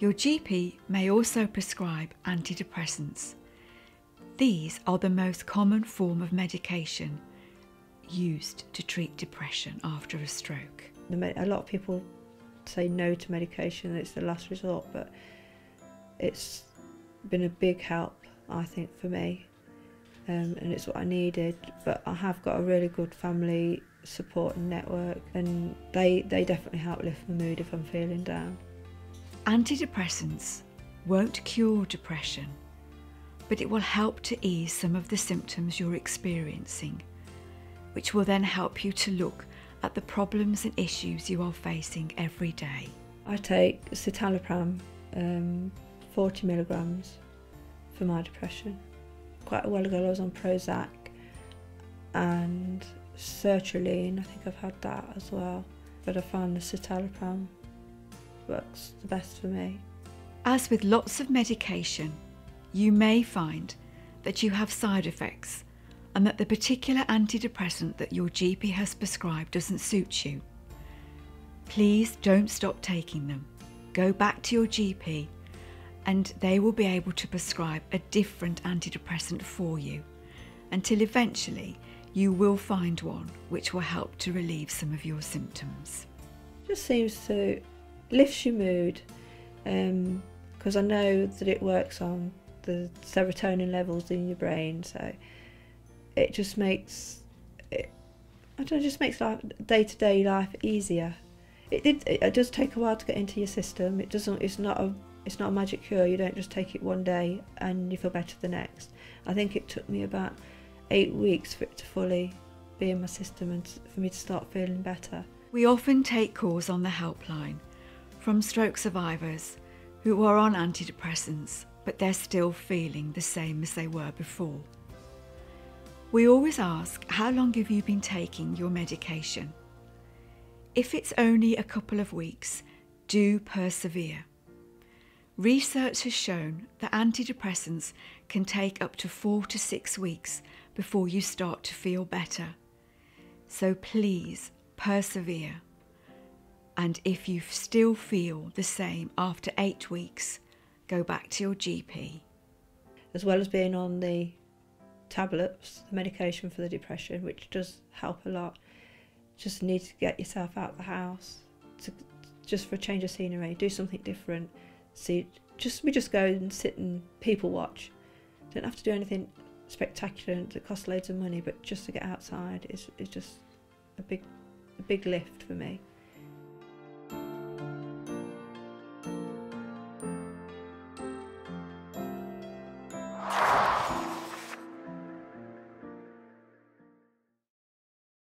Your GP may also prescribe antidepressants. These are the most common form of medication used to treat depression after a stroke. A lot of people say no to medication, it's the last resort, but it's been a big help, I think, for me. Um, and it's what I needed. But I have got a really good family support and network, and they, they definitely help lift my mood if I'm feeling down. Antidepressants won't cure depression, but it will help to ease some of the symptoms you're experiencing, which will then help you to look at the problems and issues you are facing every day. I take citalopram, um, 40 milligrams, for my depression. Quite a while ago, I was on Prozac and sertraline. I think I've had that as well, but I found the citalopram works the best for me. As with lots of medication, you may find that you have side effects and that the particular antidepressant that your GP has prescribed doesn't suit you. Please don't stop taking them. Go back to your GP and they will be able to prescribe a different antidepressant for you until eventually you will find one which will help to relieve some of your symptoms. Just seems to lift your mood because um, I know that it works on the serotonin levels in your brain so it just makes it, I don't know, just makes life day to day life easier. It did. It, it does take a while to get into your system. It doesn't. It's not a. It's not a magic cure. You don't just take it one day and you feel better the next. I think it took me about eight weeks for it to fully be in my system and for me to start feeling better. We often take calls on the helpline from stroke survivors who are on antidepressants, but they're still feeling the same as they were before. We always ask, How long have you been taking your medication? If it's only a couple of weeks, do persevere. Research has shown that antidepressants can take up to four to six weeks before you start to feel better. So please persevere. And if you still feel the same after eight weeks, go back to your GP. As well as being on the tablets, the medication for the depression, which does help a lot. Just need to get yourself out of the house, to, just for a change of scenery, do something different. See, just we just go and sit and people watch. Don't have to do anything spectacular that costs loads of money, but just to get outside is is just a big a big lift for me.